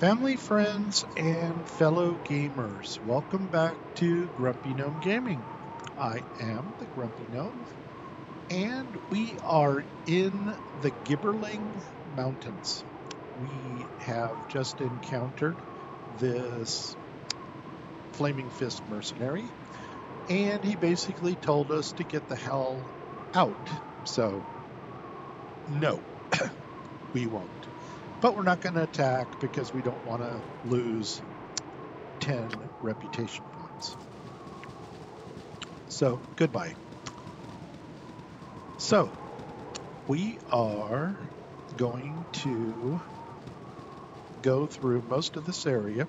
Family, friends, and fellow gamers, welcome back to Grumpy Gnome Gaming. I am the Grumpy Gnome, and we are in the Gibberling Mountains. We have just encountered this Flaming Fist mercenary, and he basically told us to get the hell out. So, no, we won't. But we're not going to attack because we don't want to lose 10 reputation points. So, goodbye. So, we are going to go through most of this area.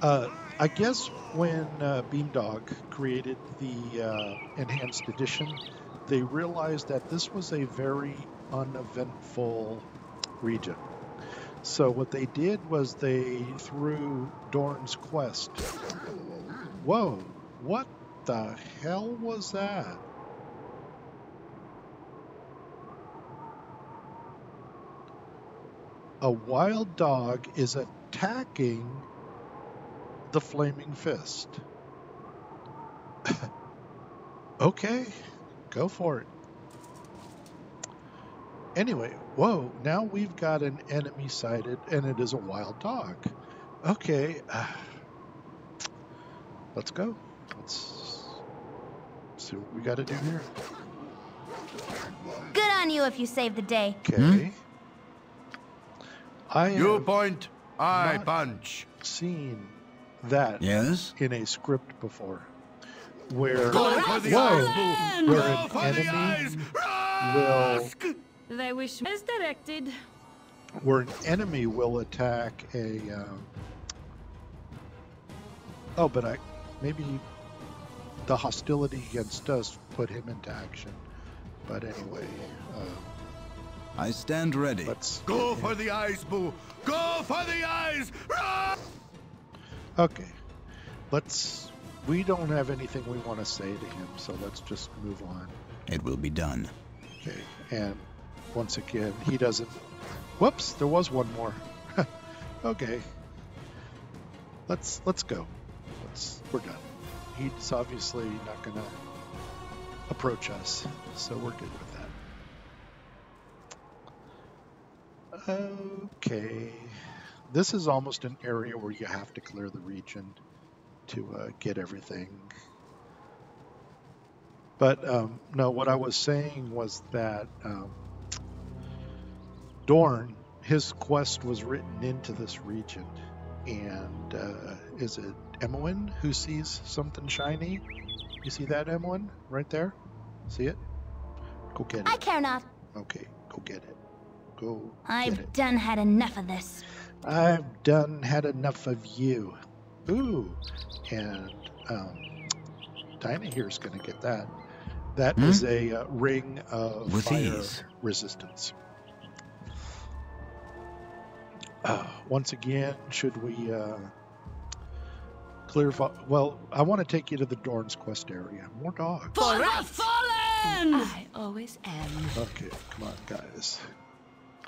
Uh, I guess when uh, Beamdog created the uh, Enhanced Edition, they realized that this was a very uneventful region. So what they did was they threw Dorn's Quest. Whoa, what the hell was that? A wild dog is attacking the Flaming Fist. okay, go for it. Anyway, whoa, now we've got an enemy sighted and it is a wild dog. Okay, uh, let's go. Let's see what we got to do here. Good on you if you save the day. Okay. Hmm? I You point, I not punch. Seen that yes? in a script before. Where, Go for whoa, eyes, where an for the enemy eyes. will They wish as directed. where an enemy will attack a. Um, oh, but I maybe the hostility against us put him into action. But anyway, uh, I stand ready. let's Go for the eyes, Boo. Go for the eyes. Run! okay. Let's. We don't have anything we want to say to him, so let's just move on. It will be done. Okay, and once again, he doesn't. Whoops, there was one more. okay, let's let's go. Let's we're done. He's obviously not gonna approach us, so we're good with that. Okay, this is almost an area where you have to clear the region to uh, get everything but um, no, what I was saying was that um, Dorn, his quest was written into this region. And uh, is it Imoen who sees something shiny? You see that, Imoen? Right there? See it? Go get it. I care not. Okay, go get it. Go I've get it. done had enough of this. I've done had enough of you. Ooh. And um, Dynaheir's going to get that. That Hmm? is a uh, ring of With fire ease. resistance. Uh, once again, should we uh, clear? Vo- well, I want to take you to the Dorn's Quest area. More dogs. For the fallen! I always am. Okay, come on, guys.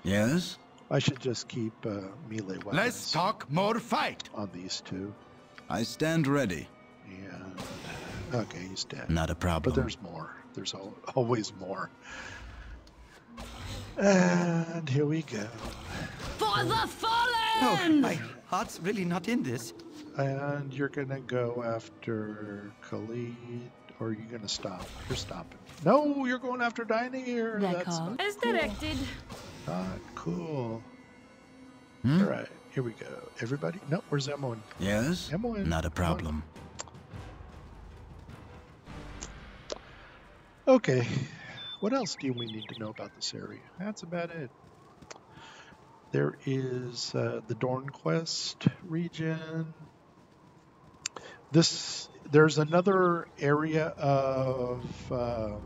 Yes? I should just keep uh, melee weapons Let's talk more fight. on these two. I stand ready. And okay, he's dead. Not a problem. But there's more. There's al- always more. And here we go. For the No, fallen! my heart's really not in this. And you're gonna go after Khalid, or are you gonna stop? You're stopping. No, you're going after Dynaheir. That That's call. not As cool. directed. Not cool. Hmm? All right, here we go. Everybody, no, where's Emily? Yes? Emily. Not a problem. Okay. What else do we need to know about this area? That's about it. There is uh, the Dornquest region. This there's another area of uh,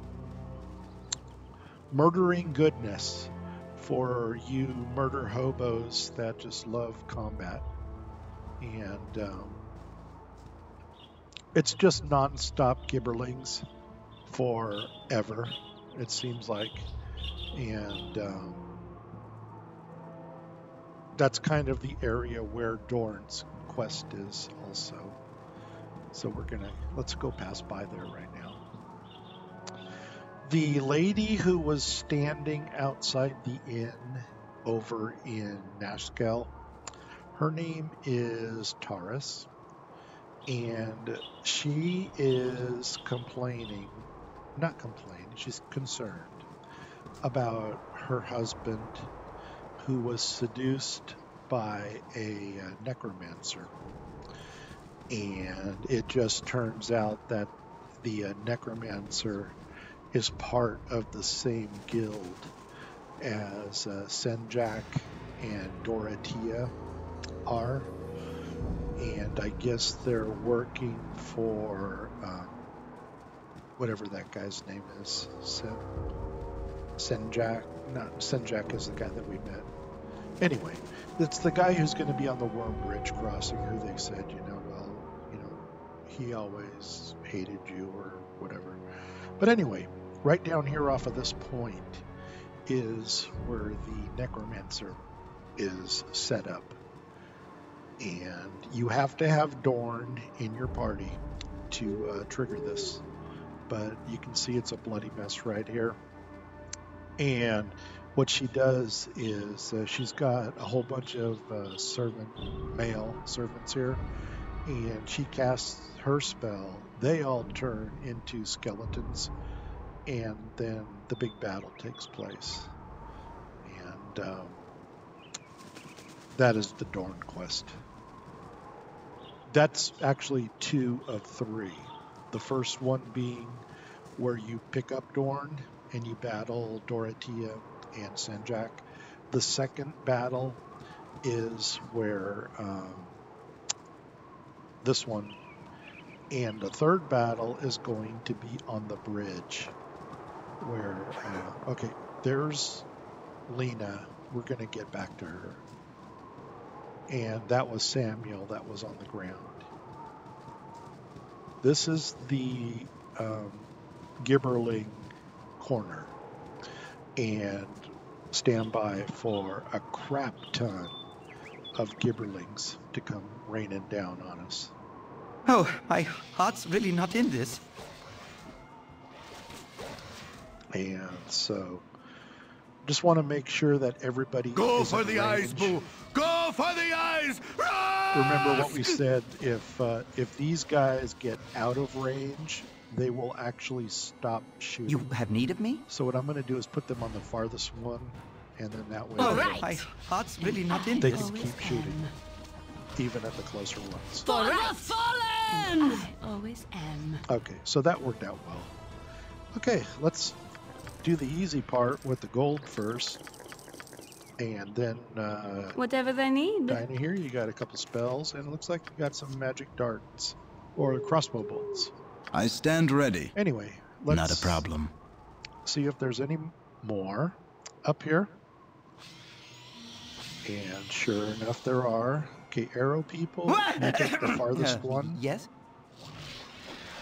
murdering goodness for you murder hobos that just love combat, and um, it's just non-stop gibberlings forever, it seems like. And um, that's kind of the area where Dorn's quest is also. So we're gonna let's go pass by there right now. The lady who was standing outside the inn over in Nashkel, her name is Taurus, and she is complaining, not complaining, she's concerned about her husband who was seduced by a uh, necromancer. And it just turns out that the uh, necromancer is part of the same guild as uh, Senjak and Dorothea are. And I guess they're working for um, whatever that guy's name is. Sen- Senjak. Not Senjak is the guy that we met. Anyway, it's the guy who's going to be on the Worm Bridge crossing who they said, you know, well, you know, he always hated you or whatever. But anyway, right down here off of this point is where the necromancer is set up. And you have to have Dorn in your party to uh, trigger this. But you can see it's a bloody mess right here. And what she does is uh, she's got a whole bunch of uh, servant, male servants here, and she casts her spell. They all turn into skeletons, and then the big battle takes place. And um, that is the Dorn quest. That's actually two of three. The first one being where you pick up Dorn and you battle Dorothea and Senjak. The second battle is where um, this one, and the third battle is going to be on the bridge. Where, uh, okay, there's Lena. We're going to get back to her. And that was Samuel that was on the ground. This is the um, Gibberling corner and stand by for a crap ton of gibberlings to come raining down on us. Oh, my heart's really not in this. And so just want to make sure that everybody Go is for in the eyes. Boo! Go for the eyes! Remember what we said, if uh, if these guys get out of range, they will actually stop shooting. You have need of me? So what I'm going to do is put them on the farthest one, and then that way All they- right. My heart's really not in They can keep shooting, even at the closer ones. For the fallen! I always am. Okay, so that worked out well. Okay, let's do the easy part with the gold first. And then, uh, Whatever they need. Dynaheir, you got a couple spells, and it looks like you got some magic darts or crossbow bolts. I stand ready. Anyway, let's Not a problem. see if there's any more up here. And sure enough, there are. Okay, arrow people, you take the farthest Uh, one. Yes?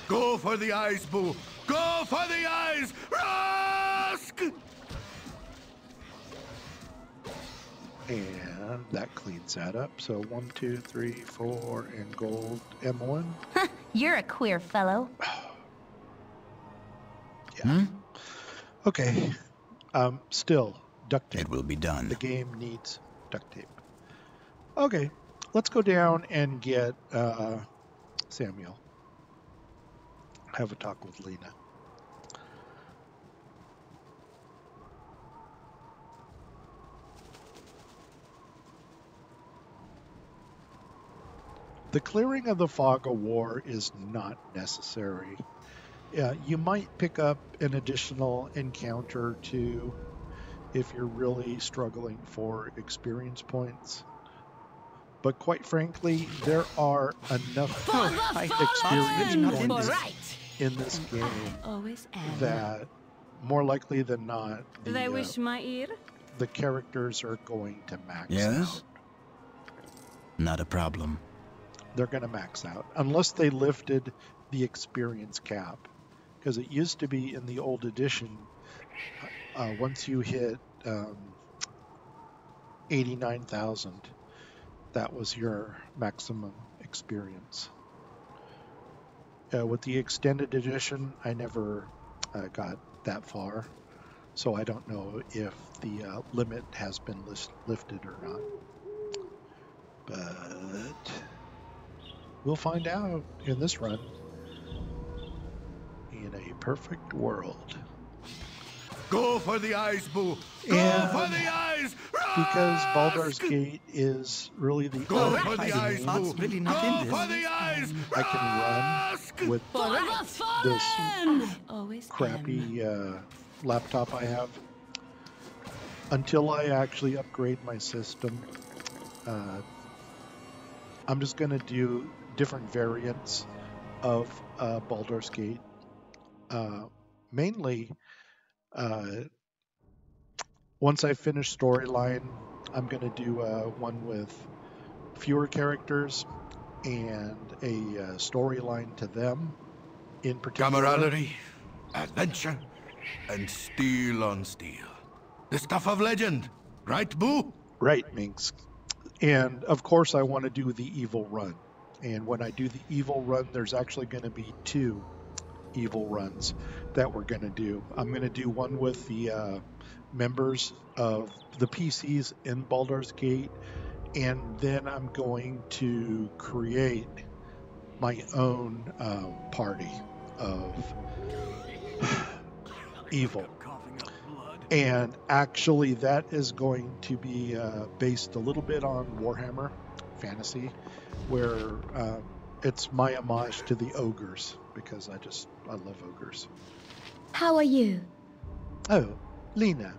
Go for the eyes, Boo! Go for the eyes! Rusk! And that cleans that up. So one, two, three, four, and gold Emmeline. You're a queer fellow. Yeah. Okay. Um, still, duct tape. It will be done. The game needs duct tape. Okay, let's go down and get uh, Samuel. Have a talk with Lena. The clearing of the fog of war is not necessary. Yeah, you might pick up an additional encounter or two if you're really struggling for experience points. But quite frankly, there are enough For the I- experience points Right. in this game that more likely than not, the, they uh, wish my ear? the characters are going to max Yes? out. Not a problem. They're going to max out unless they lifted the experience cap. Because it used to be in the old edition, uh, once you hit um, 89,000. That was your maximum experience. Uh, with the extended edition, I never uh, got that far, so I don't know if the uh, limit has been list- lifted or not. But we'll find out in this run. In a perfect world. Go for the eyes, Boo! Go And for the eyes! Because Rusk! Baldur's Gate is really the Go only for the My eyes, Boo! really not Go in this. for the eyes! I can run with this fallen! Always am. crappy uh, laptop I have until I actually upgrade my system. Uh, I'm just going to do different variants of uh, Baldur's Gate. Uh, mainly, uh, once I finish storyline, I'm going to do uh, one with fewer characters and a uh, storyline to them in particular. Camaraderie, adventure, and steel on steel. The stuff of legend, right, Boo? Right, Minsc. And of course, I want to do the evil run. And when I do the evil run, there's actually going to be two evil runs that we're going to do. I'm going to do one with the uh, members of the PCs in Baldur's Gate, and then I'm going to create my own um, party of evil. And actually, that is going to be uh, based a little bit on Warhammer Fantasy, where um, it's my homage to the ogres because I just I love ogres. How are you? Oh, Lena,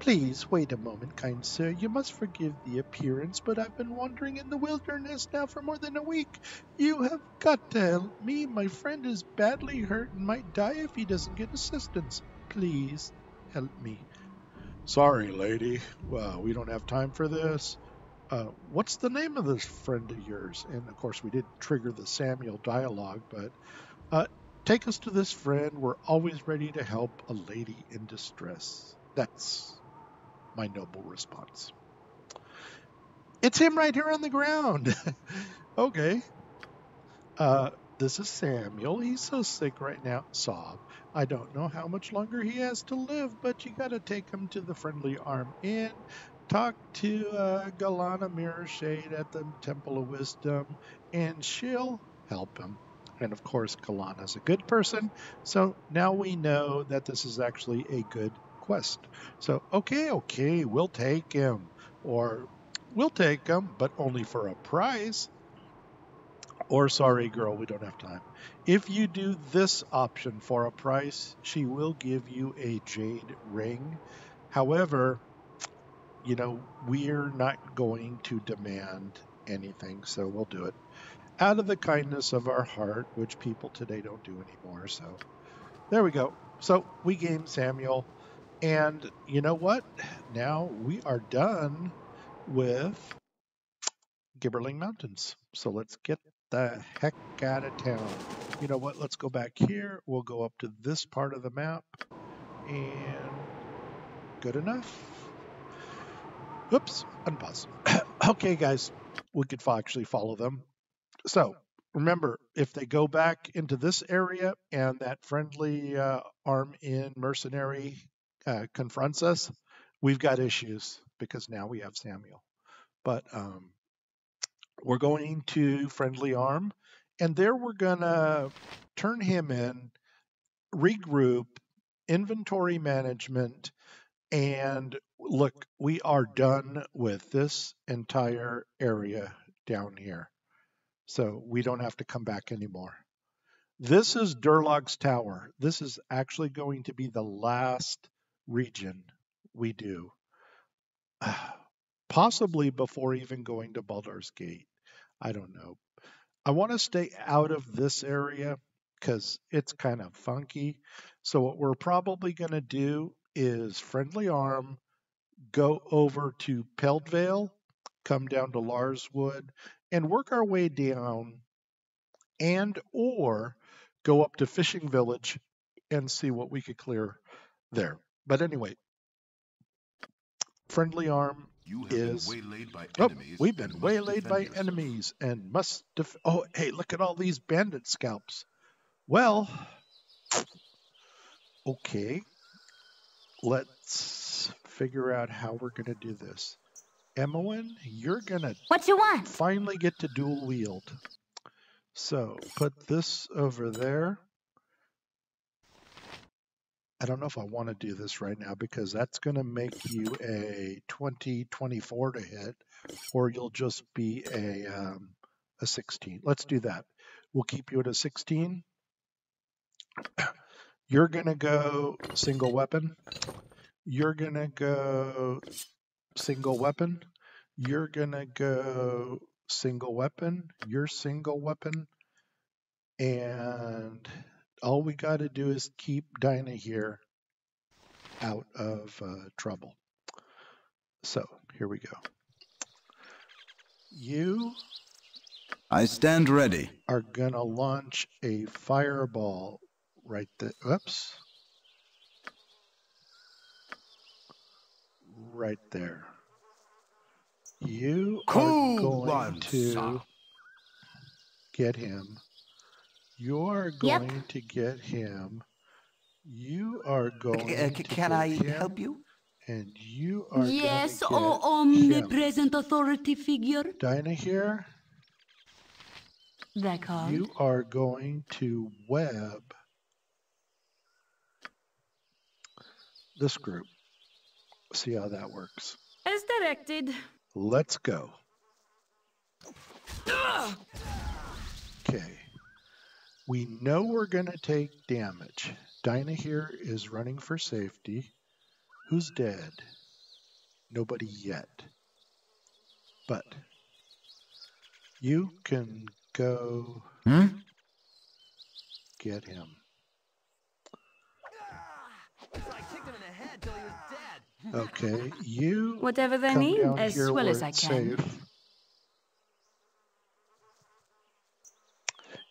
please wait a moment, kind sir. You must forgive the appearance, but I've been wandering in the wilderness now for more than a week. You have got to help me. My friend is badly hurt and might die if he doesn't get assistance. Please help me. Sorry, lady. Well, we don't have time for this. Uh, what's the name of this friend of yours? And of course, we did trigger the Samuel dialogue, but uh, take us to this friend. We're always ready to help a lady in distress. That's my noble response. It's him right here on the ground. okay. Uh, this is Samuel. He's so sick right now. Sob. I don't know how much longer he has to live, but you gotta take him to the Friendly Arm Inn. Talk to uh, Gellana Mirrorshade at the Temple of Wisdom, and she'll help him. And of course, Gellana's a good person, so now we know that this is actually a good quest. So, okay, okay, we'll take him. Or, we'll take him, but only for a price. Or, sorry, girl, we don't have time. If you do this option for a price, she will give you a jade ring. However, you know, we're not going to demand anything, so we'll do it out of the kindness of our heart, which people today don't do anymore. So there we go. So we game Samuel. And you know what? Now we are done with Gibberling Mountains. So let's get the heck out of town. You know what? Let's go back here. We'll go up to this part of the map. And good enough. Oops, unpause. okay, guys, we could actually follow them. So remember, if they go back into this area and that friendly uh, arm in mercenary uh, confronts us, we've got issues because now we have Samuel. But um, we're going to friendly arm, and there we're gonna turn him in, regroup, inventory management, and look, we are done with this entire area down here. So we don't have to come back anymore. This is Durlag's Tower. This is actually going to be the last region we do. Possibly before even going to Baldur's Gate. I don't know. I want to stay out of this area because it's kind of funky. So what we're probably going to do is Friendly Arm, go over to Peldvale, come down to Larswood, and work our way down and or go up to Fishing Village and see what we could clear there. But anyway, Friendly Arm You have is been waylaid by Oh, we've been waylaid by yourself. enemies and must def- Oh, hey, look at all these bandit scalps. Well, okay. Let's figure out how we're going to do this. Emmeline, you're going to What you want? finally get to dual wield. So put this over there. I don't know if I want to do this right now because that's going to make you a 20, 24 to hit, or you'll just be a um, a 16. Let's do that. We'll keep you at a 16. You're going to go single weapon. You're going to go single weapon. You're going to go single weapon. You're single weapon. And all we got to do is keep Dynaheir out of uh, trouble. So here we go. You I stand ready. are going to launch a fireball right there. Oops. Right there. You are Cool going one, to sir. get him. You're Yep. going to get him. You are going Uh, to c- can get I him, help you? And you are Yes, gonna oh get omnipresent authority figure. Dynaheir. They're called. You are going to web this group. See how that works. As directed. Let's go. Okay. We know we're going to take damage. Dynaheir is running for safety. Who's dead? Nobody yet. But you can go Hmm? get him. Okay, you Whatever they come need, down as here well where as I can. safe.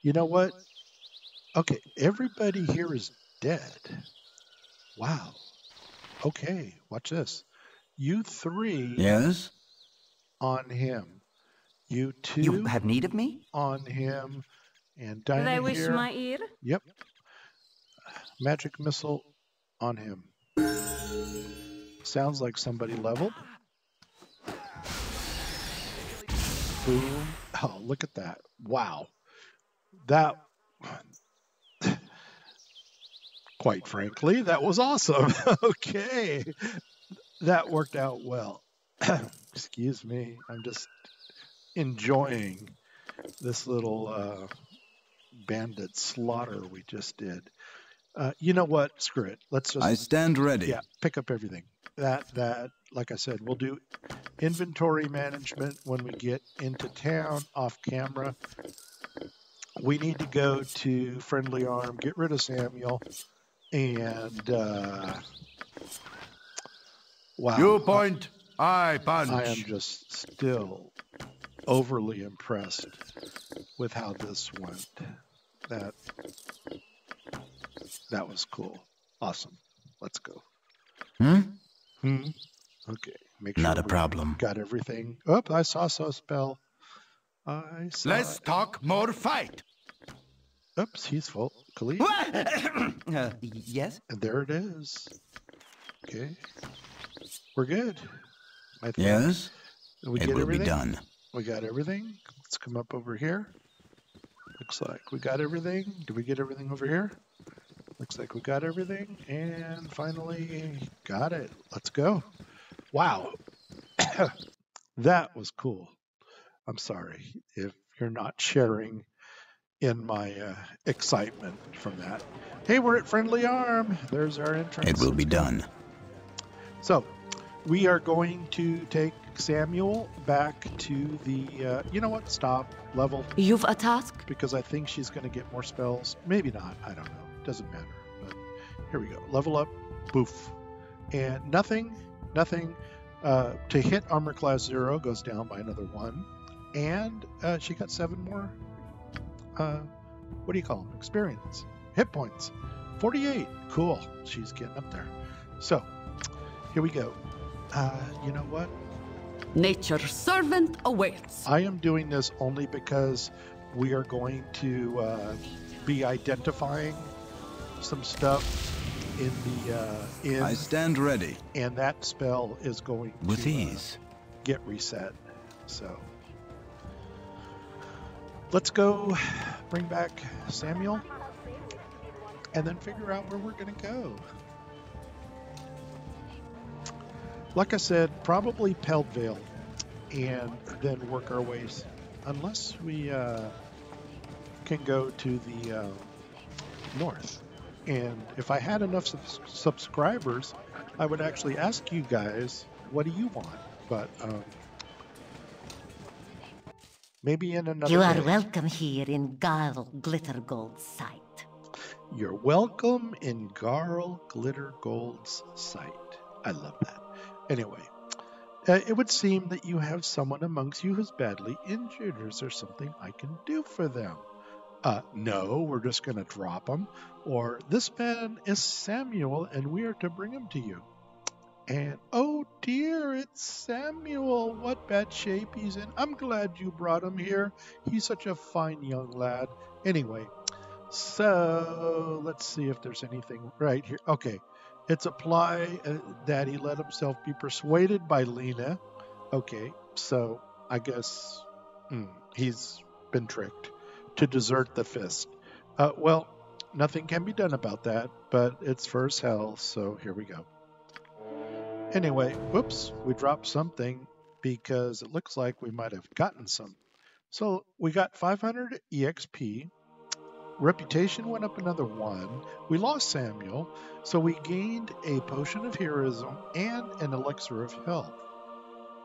You know what? Okay, everybody here is dead. Wow. Okay, watch this. You three Yes? on him. You two You have need of me? on him. And Dinah They wish here. my ear. Yep. Magic missile on him. Sounds like somebody leveled. Boom. Oh, look at that. Wow. That, quite frankly, that was awesome. okay. That worked out well. Excuse me. I'm just enjoying this little uh, bandit slaughter we just did. Uh, you know what? Screw it. Let's just I stand ready. yeah, pick up everything. That that like I said, we'll do inventory management when we get into town off camera. We need to go to Friendly Arm, get rid of Samuel, and uh, wow, You point, I punch. I am just still overly impressed with how this went. That that was cool. Awesome. Let's go. Hmm? Hmm. Okay. Make sure Not a problem. Got everything. Oh, I saw so spell. I saw. Let's talk more fight. Oops, he's full. Khalid. uh, yes? And there it is. Okay. We're good. I think. Yes? Did we It will everything? be done. We got everything. Let's come up over here. Looks like we got everything. Did we get everything over here? Looks like we got everything. And finally, got it. Let's go. Wow. that was cool. I'm sorry if you're not sharing in my uh, excitement from that. Hey, we're at Friendly Arm. There's our entrance. It will be done. So, we are going to take Samuel back to the. Uh, you know what? Stop. Level. You've a task? Because I think she's going to get more spells. Maybe not. I don't know. Doesn't matter. But here we go. Level up. Boof. And nothing. Nothing. Uh, to hit armor class zero goes down by another one. And uh, she got seven more. Uh, what do you call them? Experience. Hit points. 48. Cool. She's getting up there. So, here we go. Uh, you know what? Nature's servant awaits. I am doing this only because we are going to uh, be identifying some stuff in the uh, in, I stand ready. and that spell is going With to uh, ease. get reset. So let's go bring back Samuel and then figure out where we're going to go. Like I said, probably Peldvale and then work our ways, unless we uh, can go to the uh, north. And if I had enough subs- subscribers, I would actually ask you guys, what do you want? But um, maybe in another You are day. welcome here in Garl Glittergold's sight. You're welcome in Garl Glittergold's sight. I love that. Anyway, uh, it would seem that you have someone amongst you who's badly injured. Is there something I can do for them? Uh, no, we're just going to drop him, Or this man is Samuel, and we are to bring him to you. And oh dear, it's Samuel. What bad shape he's in. I'm glad you brought him here. He's such a fine young lad. Anyway, so let's see if there's anything right here. Okay, it's apply uh, that he let himself be persuaded by Lena. Okay, so I guess hmm, he's been tricked to desert the fist. Uh, well, nothing can be done about that, but it's first hell, so here we go. Anyway, whoops, we dropped something because it looks like we might have gotten some. So we got 500 EXP. Reputation went up another one. We lost Samuel, so we gained a potion of heroism and an elixir of health.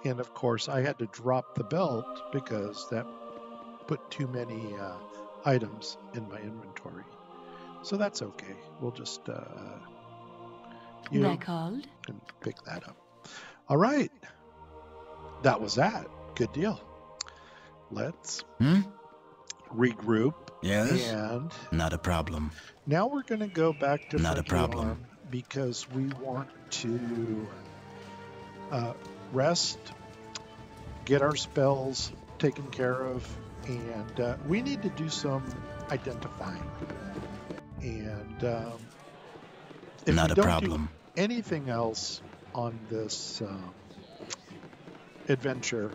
And of course, I had to drop the belt because that put too many uh, items in my inventory. So that's okay. We'll just uh, you They called. can pick that up. All right. That was that. Good deal. Let's Hmm? regroup. Yes? And Not a problem. now we're going to go back to Not a problem. Because we want to uh, rest, get our spells taken care of, and uh, we need to do some identifying. And um, if Not we a don't do problem. anything else on this um, adventure,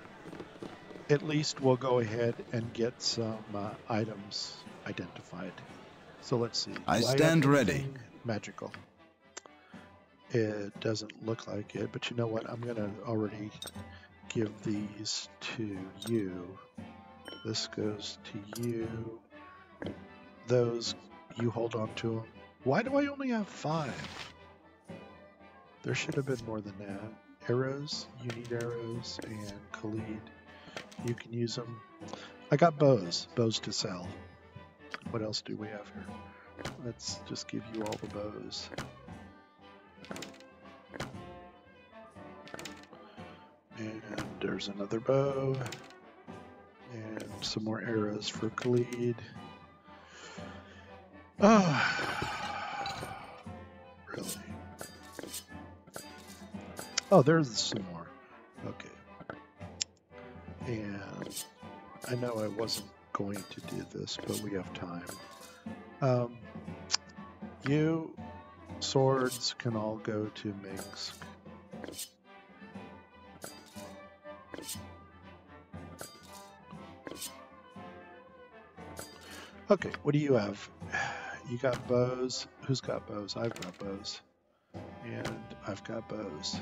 at least we'll go ahead and get some uh, items identified. So let's see. I Do stand ready. Magical. It doesn't look like it, but you know what? I'm going to already give these to you. This goes to you. Those, you hold on to them. Why do I only have five? There should have been more than that. Arrows, you need arrows, and Khalid, you can use them. I got bows, bows to sell. What else do we have here? Let's just give you all the bows. And there's another bow. Some more arrows for Khalid. Oh, really? Oh, there's some more. Okay. And I know I wasn't going to do this, but we have time. Um, you swords can all go to Minsc. Okay, what do you have? You got bows. Who's got bows? I've got bows. And I've got bows.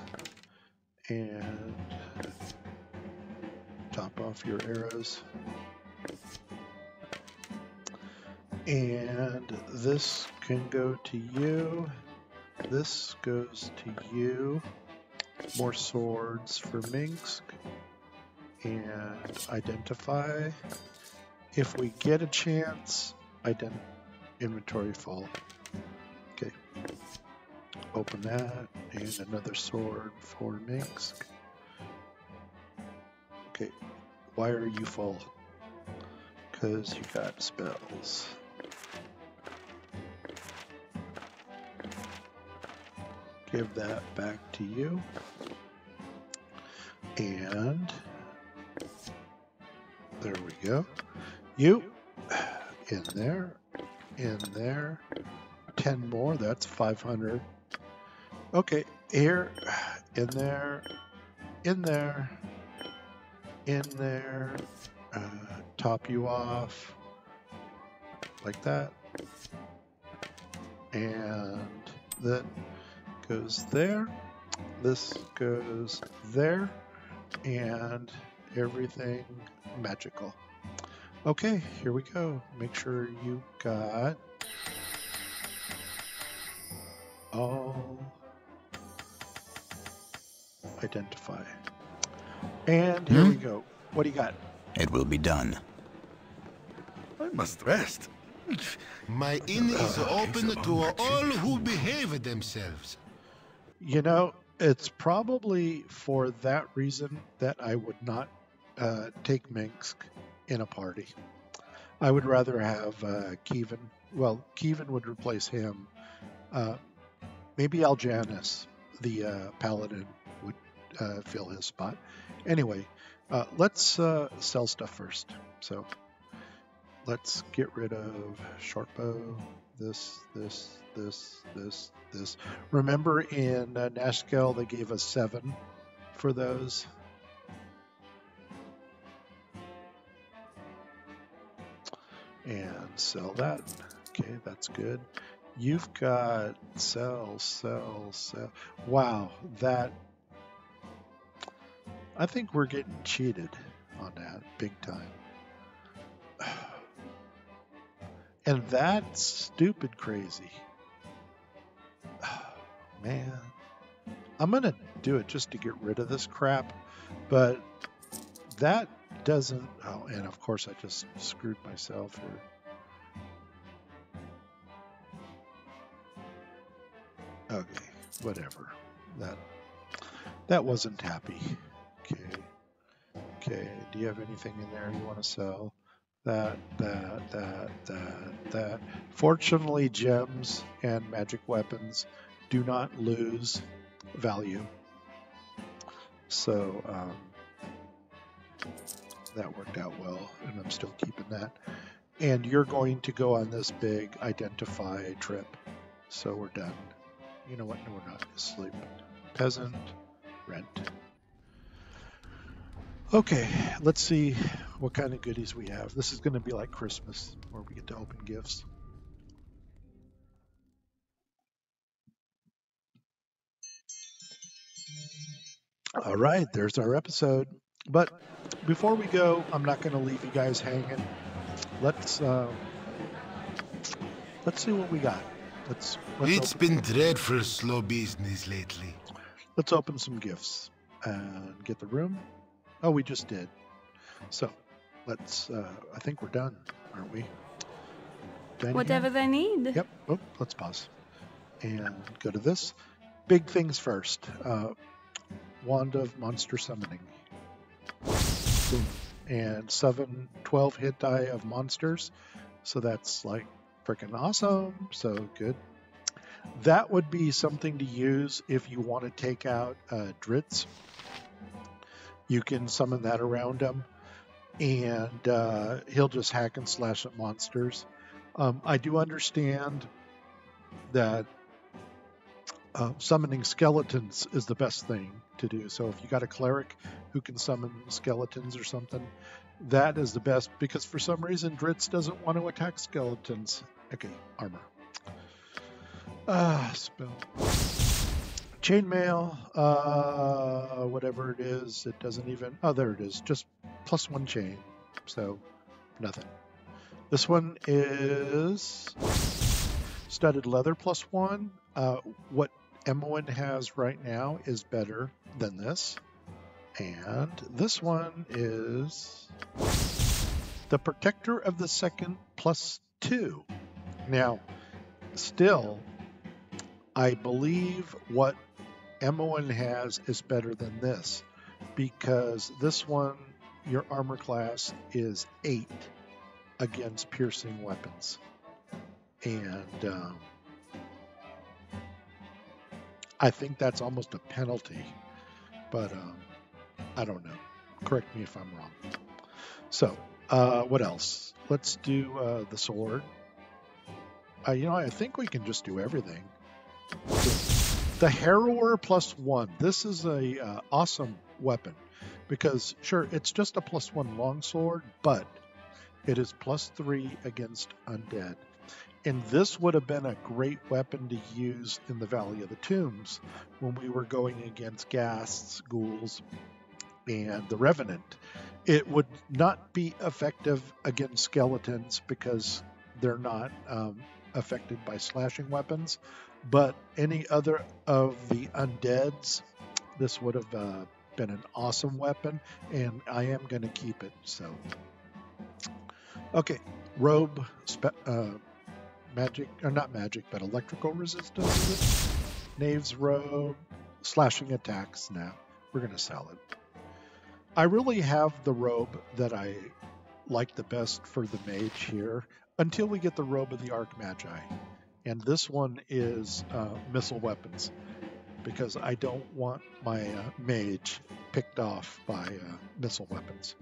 And top off your arrows. And this can go to you. This goes to you. More swords for Minsc. And identify. If we get a chance, ident- inventory full. Okay. Open that. And another sword for Minsc. Okay. Why are you full? Because you got spells. Give that back to you. And there we go. You in there, in there. 10 more, that's 500. Okay, here, in there, in there, in there. Uh, top you off like that. And then goes there. This goes there. And everything magical. Okay, here we go. Make sure you got all identify. And here we go. What do you got? It will be done. I must rest. My inn is open to all who behave themselves. You know, it's probably for that reason that I would not uh, take Minsc in a party. I would rather have uh, Kivan. Well, Kivan would replace him. Uh, maybe Ajantis, the uh, paladin, would uh, fill his spot. Anyway, uh, let's uh, sell stuff first. So let's get rid of shortbow. This, this, this, this, this. Remember in uh, they gave us seven for those. And sell that. Okay, that's good. You've got sell, sell, sell. Wow, that. I think we're getting cheated on that big time. And that's stupid crazy. Man. I'm going to do it just to get rid of this crap, but that doesn't. Oh, and of course, I just screwed myself here. Okay, whatever. That that wasn't happy. Okay. Okay. Do you have anything in there you want to sell? That, that, that, that, that. Fortunately, gems and magic weapons do not lose value. So um, that worked out well, and I'm still keeping that. And you're going to go on this big identify trip. So we're done. You know what? No, we're not. Sleep. Peasant. Rent. Okay, let's see what kind of goodies we have. This is going to be like Christmas, where we get to open gifts. All right, there's our episode. But before we go, I'm not going to leave you guys hanging. Let's uh, let's see what we got. Let's. let's It's open, been dreadful slow business lately. let's open some gifts and get the room. Oh, we just did. So let's. Uh, I think we're done, aren't we? Done here? Whatever they need. Yep. Oh, let's pause and go to this. Big things first. Uh, Wand of Monster Summoning. And seven, 12 hit die of monsters. So that's like freaking awesome. So good. That would be something to use if you want to take out uh, Drizzt. You can summon that around him, and uh, he'll just hack and slash at monsters. Um, I do understand that uh, summoning skeletons is the best thing to do. So if you got a cleric who can summon skeletons or something, that is the best because for some reason Drizzt doesn't want to attack skeletons. Okay, armor. Ah, spell. Chainmail, uh, whatever it is, it doesn't even. Oh, there it is. Just plus one chain. So, nothing. This one is studded leather plus one. Uh, what Imoen has right now is better than this. And this one is the Protector of the Second plus two. Now, still, I believe what Imoen has is better than this because this one, your armor class is eight against piercing weapons. And um, I think that's almost a penalty. But um, I don't know. Correct me if I'm wrong. So, uh, what else? Let's do uh, the sword. Uh, you know, I think we can just do everything. The Harrower plus one. This is a uh, awesome weapon because sure, it's just a plus one longsword, but it is plus three against undead. And this would have been a great weapon to use in the Valley of the Tombs when we were going against ghasts, ghouls, and the Revenant. It would not be effective against skeletons because they're not um, affected by slashing weapons, but any other of the undeads, this would have uh, been an awesome weapon, and I am going to keep it. So, okay, robe, spe- uh, magic or not magic, but electrical resistance. Is? Knave's robe, slashing attacks. Now we're going to sell it. I really have the robe that I like the best for the mage here until we get the robe of the Archmagi. And this one is uh, missile weapons because I don't want my uh, mage picked off by uh, missile weapons.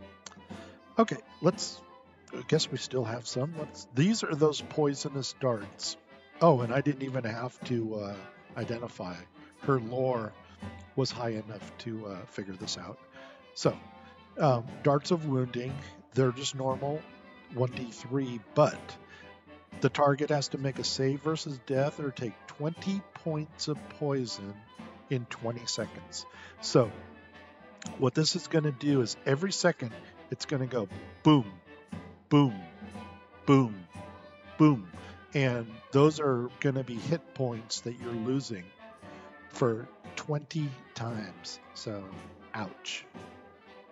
Okay, let's. I guess we still have some. These are those poisonous darts. Oh, and I didn't even have to uh, identify. Her lore was high enough to uh, figure this out. So, um, darts of wounding, they're just normal 1d3, but the target has to make a save versus death or take 20 points of poison in 20 seconds. So, what this is going to do is every second it's going to go boom, boom, boom, boom. And those are going to be hit points that you're losing for 20 times. So, ouch.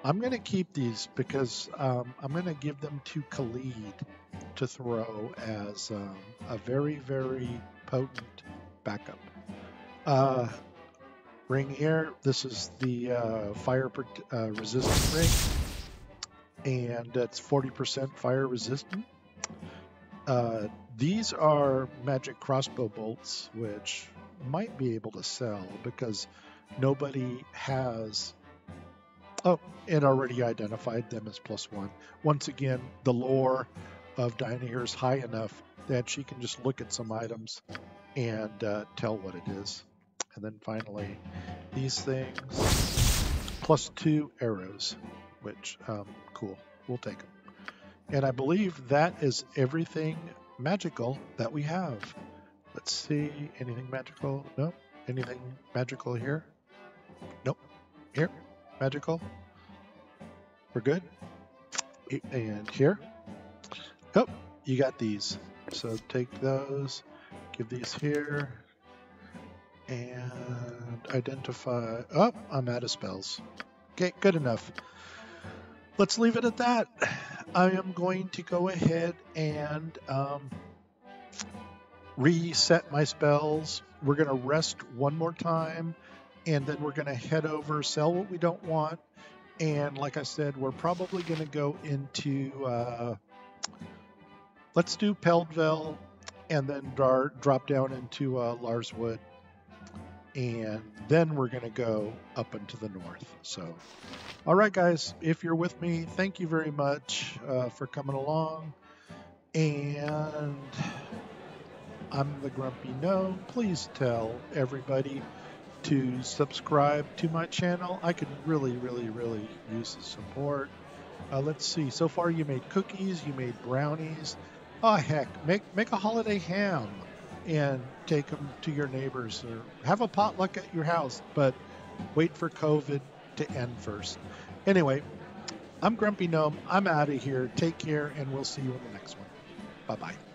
I'm going to keep these because um, I'm going to give them to Khalid to throw as um, a very, very potent backup. Uh, ring here, this is the uh, fire uh, resistant ring, and it's 40% fire resistant. Uh, these are magic crossbow bolts, which might be able to sell because nobody has Oh, it already identified them as plus one. Once again, the lore of Dynaheir is high enough that she can just look at some items and uh, tell what it is. And then finally, these things plus two arrows, which um, cool. We'll take them. And I believe that is everything magical that we have. Let's see. Anything magical? No. Anything magical here? Nope. Here magical. We're good. And here. Oh, you got these. So take those, give these here, and identify. Oh, I'm out of spells. Okay, good enough. Let's leave it at that. I am going to go ahead and um, reset my spells. We're going to rest one more time and then we're going to head over, sell what we don't want, and like I said, we're probably going to go into uh, let's do Peldvale, and then dar- drop down into uh, Larswood, and then we're going to go up into the north. So, all right, guys, if you're with me, thank you very much uh, for coming along, and. I'm the Grumpy No. Please tell everybody to subscribe to my channel. I could really, really, really use the support. Uh, let's see. So far, you made cookies, you made brownies. Oh heck, make make a holiday ham and take them to your neighbors, or have a potluck at your house. But wait for COVID to end first. Anyway, I'm Grumpy Gnome. I'm out of here. Take care, and we'll see you in the next one. Bye bye.